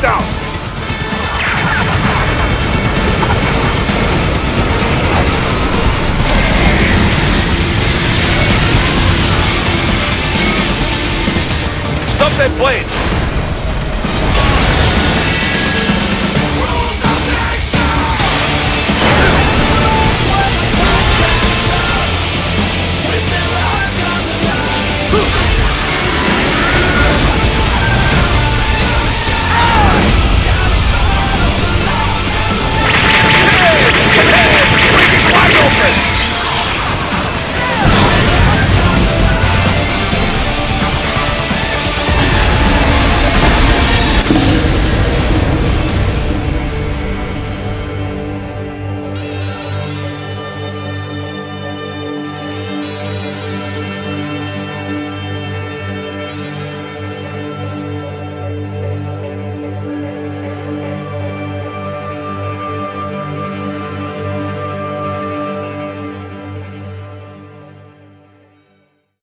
down! Stop that plane!